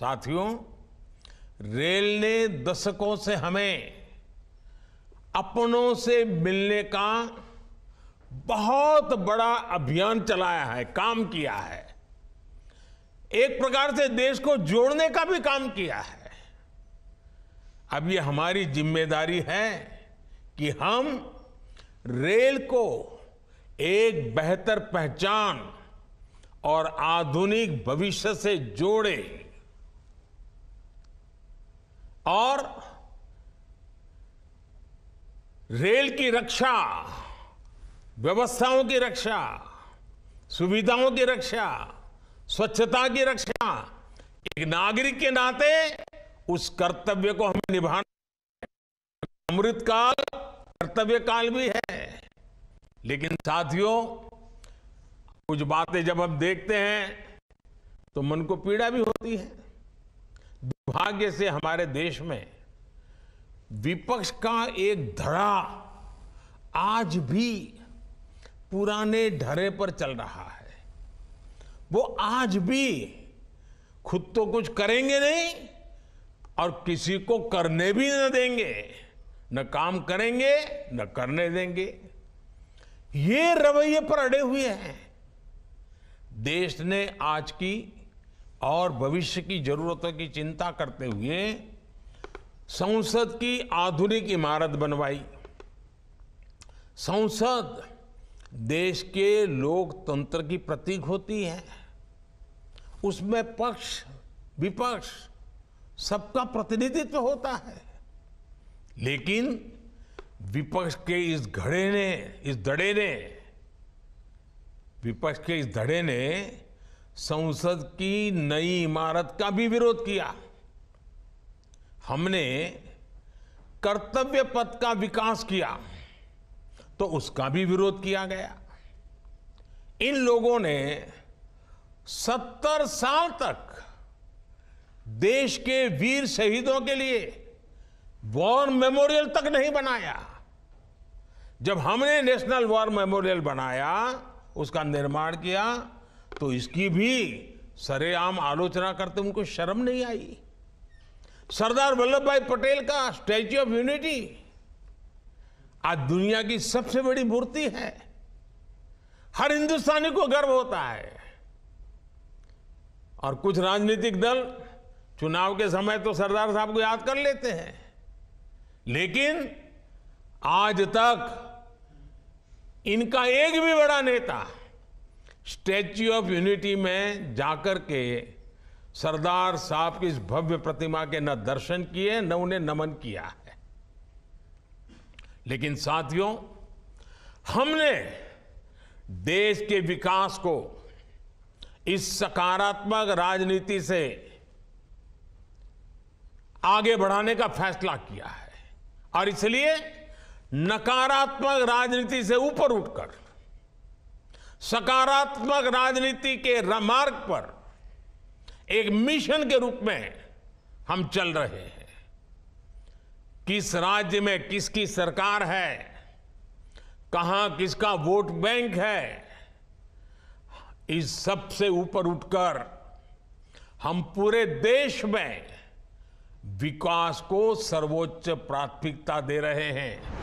साथियों, रेल ने दशकों से हमें अपनों से मिलने का बहुत बड़ा अभियान चलाया है, काम किया है। एक प्रकार से देश को जोड़ने का भी काम किया है। अब ये हमारी ज़िम्मेदारी है कि हम रेल को एक बेहतर पहचान और आधुनिक भविष्य से जोड़े। और रेल की रक्षा, व्यवस्थाओं की रक्षा, सुविधाओं की रक्षा, स्वच्छता की रक्षा, एक नागरिक के नाते उस कर्तव्य को हमें निभाना अमृत काल कर्तव्य काल भी है। लेकिन साथियों, कुछ बातें जब हम देखते हैं तो मन को पीड़ा भी होती है। दुर्भाग्य से हमारे देश में विपक्ष का एक धड़ा आज भी पुराने ढरे पर चल रहा है। वो आज भी खुद तो कुछ करेंगे नहीं और किसी को करने भी न देंगे। न काम करेंगे, न करने देंगे। ये रवैये पर अड़े हुए हैं। देश ने आज की और भविष्य की जरूरतों की चिंता करते हुए संसद की आधुनिक इमारत बनवाई। संसद देश के लोकतंत्र की प्रतीक होती है। उसमें पक्ष, विपक्ष सबका प्रतिनिधित्व होता है। लेकिन विपक्ष के इस घड़े ने, इस धड़े ने, विपक्ष के इस धड़े ने संसद की नई इमारत का भी विरोध किया। हमने कर्तव्य पथ का विकास किया तो उसका भी विरोध किया गया। इन लोगों ने सत्तर साल तक देश के वीर शहीदों के लिए वॉर मेमोरियल तक नहीं बनाया। जब हमने नेशनल वॉर मेमोरियल बनाया, उसका निर्माण किया तो इसकी भी सरेआम आलोचना करते उनको शर्म नहीं आई। सरदार वल्लभ भाई पटेल का स्टैच्यू ऑफ़ यूनिटी आज दुनिया की सबसे बड़ी मूर्ति है। हर हिंदुस्तानी को गर्व होता है। और कुछ राजनीतिक दल चुनाव के समय तो सरदार साहब को याद कर लेते हैं। लेकिन आज तक इनका एक भी बड़ा नेता स्टैच्यू ऑफ़ यूनिटी में जाकर के सरदार साहब की इस भव्य प्रतिमा के न दर्शन किए, न उन्हें नमन किया है। लेकिन साथियों, हमने देश के विकास को इस सकारात्मक राजनीति से आगे बढ़ाने का फैसला किया है। और इसलिए नकारात्मक राजनीति से ऊपर उठकर सकारात्मक राजनीति के मार्ग पर एक मिशन के रूप में हम चल रहे हैं। किस राज्य में किसकी सरकार है? कहाँ किसका वोट बैंक है? इस सबसे ऊपर उठकर हम पूरे देश में विकास को सर्वोच्च प्राथमिकता दे रहे हैं।